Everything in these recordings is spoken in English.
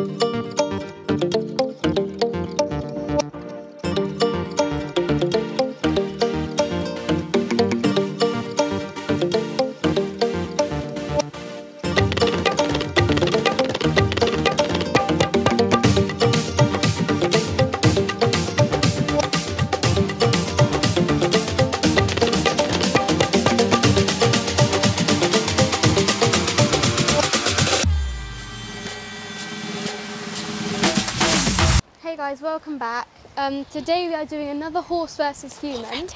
Hey guys, welcome back. Um, today we are doing another horse versus human.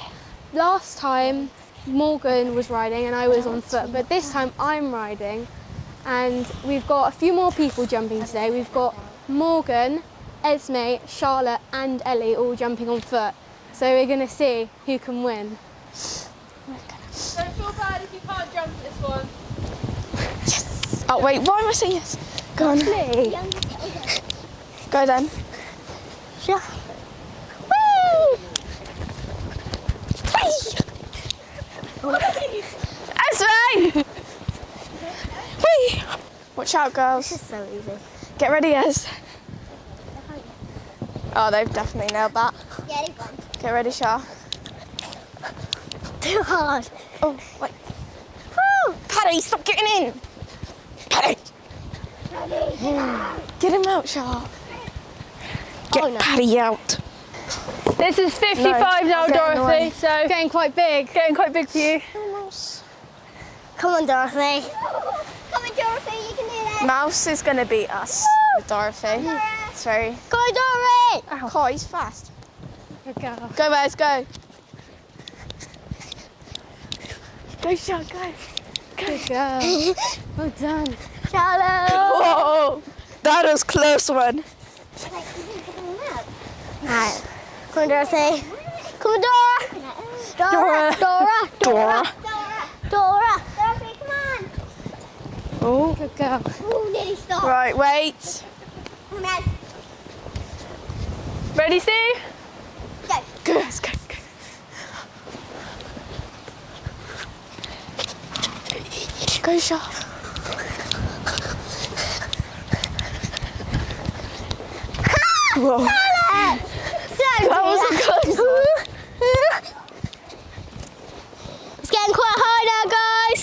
Last time Morgan was riding and I was on foot, but this time I'm riding. And we've got a few more people jumping today. We've got Morgan, Esme, Charlotte, and Ellie all jumping on foot. So we're gonna see who can win. Don't feel bad if you can't jump this one. yes! Oh wait, why am I saying yes? Go on. Go then. Yeah. Whee! Whee! Esme! Whee! Watch out, girls. This is so easy. Get ready, Es. Oh, they've definitely nailed that. Yeah, they've gone. Get ready, Shah. Too hard. Oh, wait. Woo! Paddy, stop getting in! Paddy! Get him out, Shah. Get oh, Paddy out. This is 55 now, I'll get in the way. Dorothy, so Getting quite big. getting quite big for you. Come on, Dorothy. Come on, Dorothy, you can do this. Mouse is going to beat us with Dorothy. It's very... Go on, Dorothy. Oh, he's fast. Good girl. Go, Wes, go. Go, Shah, go. Good girl. well done. Charlotte. Whoa! That was close one. Right. Come on, Dorothy. Come on, Dora. Dora. Dora. Dora. Dora. Dora. Dorothy, come on. Oh. Good girl. Ooh, nearly stopped. Right, wait. Come on, Ready, Steve? go. Go, Wes, go, go. Go, Shah. Whoa. That was a close one. It's getting quite high now, guys.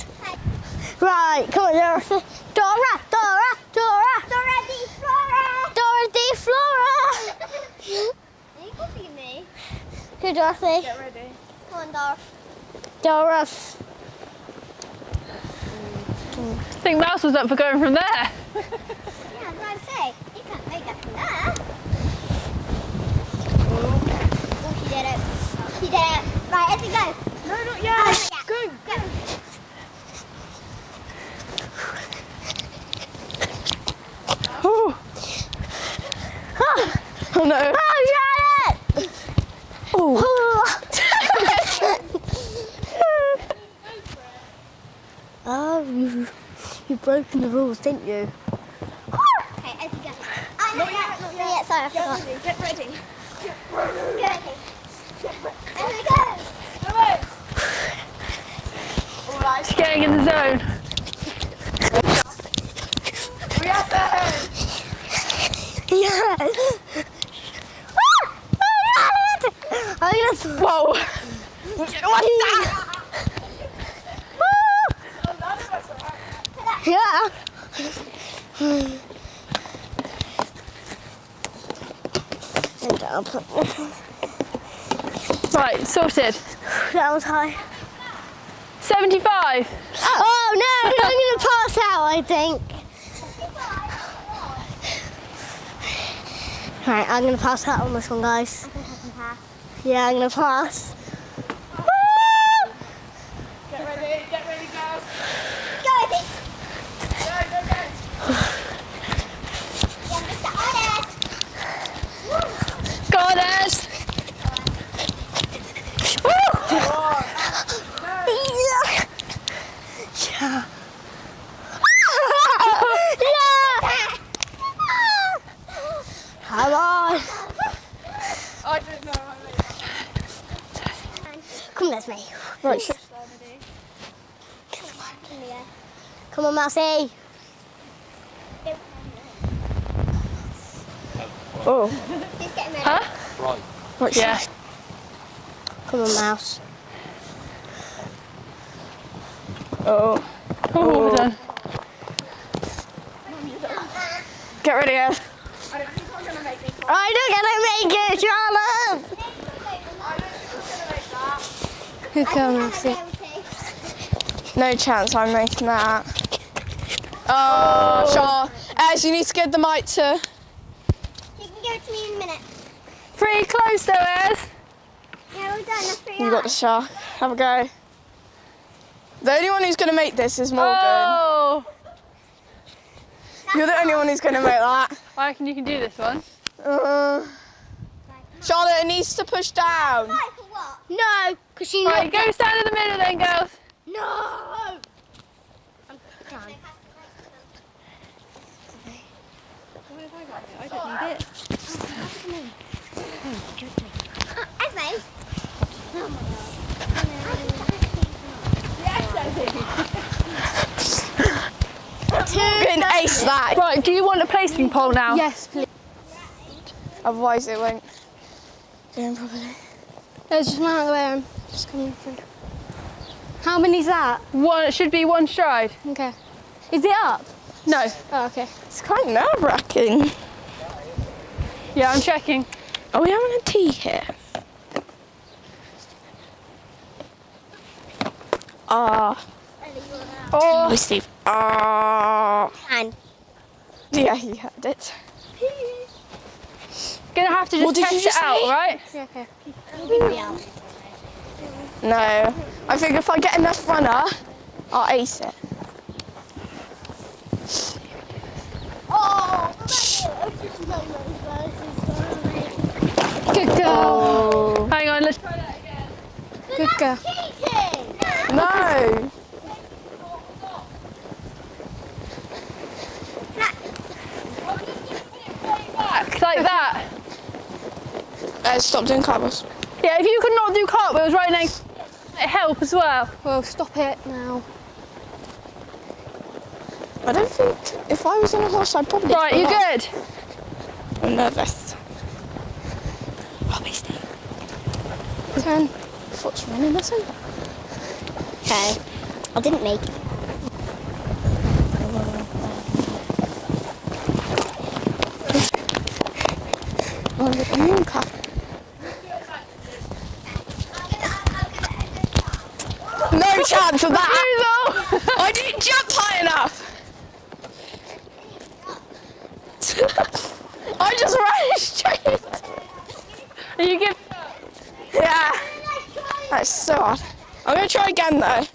Right, come on, Dorothy. Dora, Dora, Dora. Dora di Flora. Dora di Flora. you copy me. Who, Dorothy? Get ready. Come on, Dora. Dora. I think Mouse was up for going from there. Yeah, I was going to say, you can't make it from there. Oh, she did it. She did it. Right, let's go. No, not Oh, yet. yeah. Go. Go. Oh. Oh, oh no. Oh, Charlotte! Oh. Oh, you, you've broken the rules, didn't you? Okay, let's go. Oh, not yet, not yet. sorry, I forgot. Get ready. Good. There we go. She's getting in the zone. Yeah. I'm gonna Whoa. What's that? Yeah. And I'll put Right, sorted. that was high. 75. Oh, oh no, I'm gonna pass out, I think. Right, I'm gonna pass out on this one, guys. Yeah, I'm gonna pass. Woo! Get ready, get ready, girls. Go, Izzy. Go, go, go. Yeah, Mr. Honest. Goddess. Yeah. Come on. I don't know. Come on, that's me. Right. Come on, Mousy. Oh. Just getting ready. Huh? What's Yeah. that? Come on, mouse. Oh. Oh, well done. Get ready, Ev. I don't think I'm not gonna make it, Charlotte. Good girl, Mousy. No chance I'm making that. Oh, Shaw. Ez, you need to get the mic to. You can give it to me in a minute. Pretty close though, Ez. Yeah, we're done. You got the shark. Have a go. The only one who's going to make this is Morgan. Oh, You're the only one who's going to make that. I reckon you can do this one. Uh, Charlotte, it needs to push down. No, because she Right, go stand in the middle then, girls. No. I'm done. Esme. Morgan, ace that. Right, do you want a placing pole now? Yes, please. Otherwise, it won't go in properly. There's just one out of the way. I'm just coming through. How many's that? One, it should be one stride. Okay. Is it up? No. Oh, okay. It's quite nerve wracking. Yeah, I'm checking. Are we having a tea here? Ah, Oh, we Steve. Ah, And yeah, he had it. gonna have to just What did test you it just out, right? Yeah, okay. No, I think if I get enough runner, I'll ace it. Good girl. Oh. Hang on, let's. Try that again. Good girl. No. Like that. Uh, stop doing cartwheels. Yeah, if you could not do cartwheels right now, it help as well. Well, stop it now. I don't think if I was on a horse, I'd probably. Right, you good? I'm nervous. Robbie. Ten. Foot's running us over. Okay. I didn't make it. Oh, in. No chance of that. I didn't jump high enough. I just ran straight. Are you give? Yeah. That's so hard. I'm gonna try again though.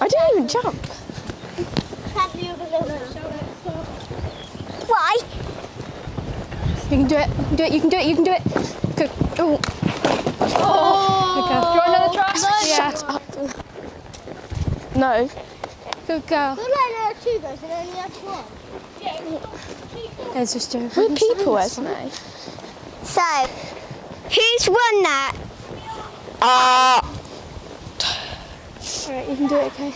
I didn't even jump. Why? You can do it. You can do it. You can do it. You can do it. Oh. Good. Oh. Do you want another try? Yeah. Shut up. No. Good girl. Good like there are two guys and only have one. There's just a. We're people, Esme. So, who's won that? Ah. Alright, you can do it, okay?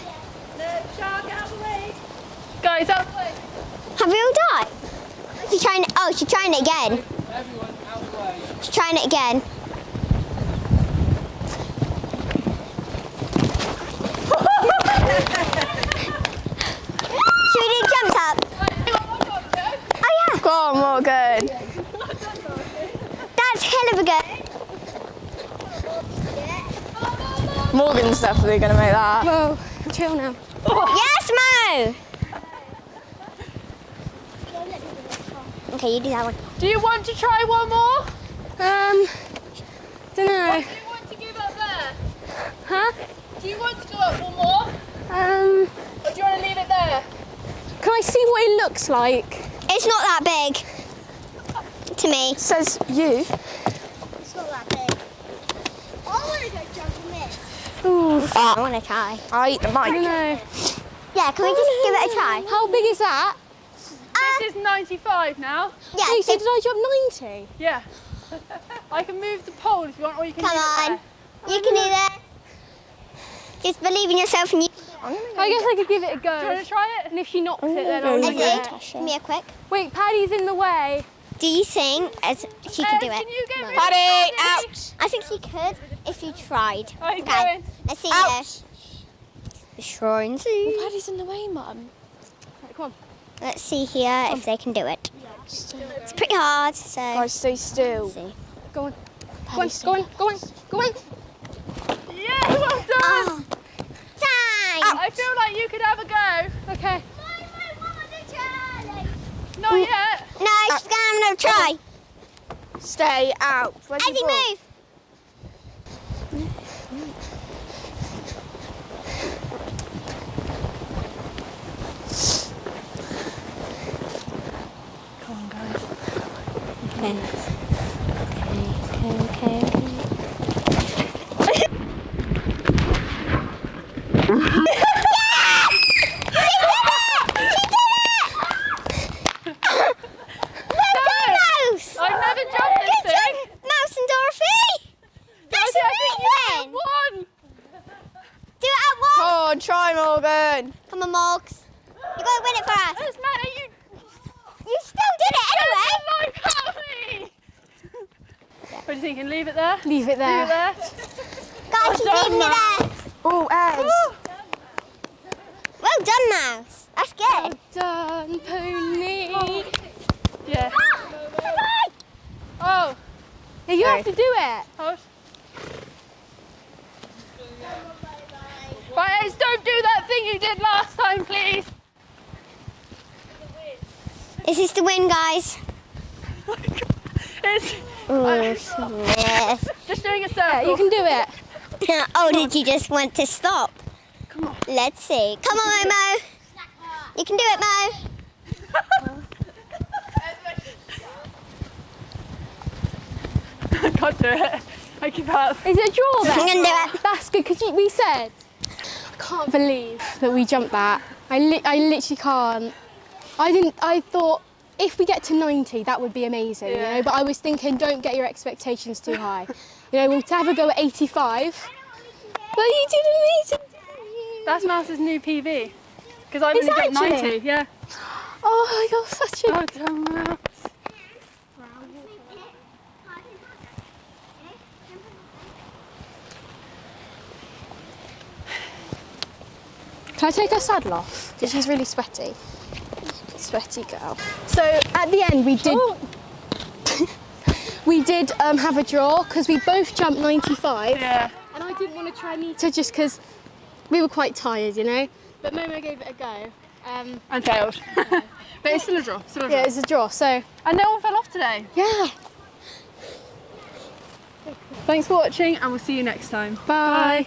Guys, up. Have we all died? She's trying it. Oh, she's trying it again. She's trying it again. Should we do jumps up? Oh yeah, Go on, That's hell of a good. Morgan's definitely gonna make that. Whoa. Chill now. Yes, Mo. Okay, you do that one. Do you want to try one more? Um. Don't know. Do you want to give up there? Huh? Do you want to go up one more? Um. Or do you want to leave it there? Can I see what it looks like? It's not that big to me. Says you. It's not that big. I want to go jumping this. Ooh. I want to try. I eat the I mic. know. Yeah, can we just give it a try? How big is that? Uh, This is 95 now. yeah, Hey, so so- did I jump 90? Yeah. I can move the pole if you want, or you can come on. there. You can do that. Just believe in yourself and you. I'm gonna go I guess I could give it a go. Do you want to try it? And if she knocks I'm it, then go I'll with do you. it. Tasha. Come here quick. Wait, Paddy's in the way. Do you think as she can do uh, it? Can you get rid of Paddy, Paddy? out. I think she could if you tried. Are Okay. going? Let's see Out. this. The shrine zoo. Paddy's in the way, mum. Right, come on. Let's see here if they can do it. It's pretty hard, so Guys, stay still. let's see. Go on. Go on, go on, go on, go on. Yeah, well done. Oh, time! I feel like you could have a go. Okay. Not yet. No, uh, she's gonna have another oh. try. Stay out. Eddie, your move. Come on, guys. Okay, okay, okay, okay. Mouse! I've never jumped this Good thing. job, Mouse and Dorothy! That's I think you amazing! won. Do it at once! Come on, try, Morgan. Come on, Morgs. You're going to win it for us. That's mad. Are you You still did it anyway. like Harry? What do you think? Can leave it there? Leave it Leave it there. there. Guys, she's done, leaving it there. Oh, Ez. Well done, Mouse. That's good. Well Done, pony. Yeah. Ah. Oh. Yeah, you have to do it. Hold. Ez, don't do that thing you did last time, please. This is the win, guys. It's Oh, yes. just doing a Yeah, you can do it. oh, did you just want to stop? Come on. Let's see. Come on, Mo. You can do it, Mo. I can't do it. I give up. Is it a draw then? I'm gonna do it. That's good because we said. I can't believe that we jumped that. I, li- I literally can't. I didn't. I thought if we get to 90, that would be amazing. You Yeah. know, but I was thinking, don't get your expectations too high. you know, we'll have a go at 85. But you did amazing. That's Mouse's new PB. Because Is only it 90. Yeah. Oh, you're such a. Oh, Mouse. Can I take her saddle off? Because she's really sweaty. Sweaty girl. So at the end, we did. we did um, have a draw because we both jumped 95. Yeah. And I didn't want to try Nita just because we were quite tired, you know. But Momo gave it a go. Um, And failed. but it's still a draw. Still a draw. yeah, it's a draw. So And no one fell off today. yeah, Thanks for watching and we'll see you next time. bye. Bye.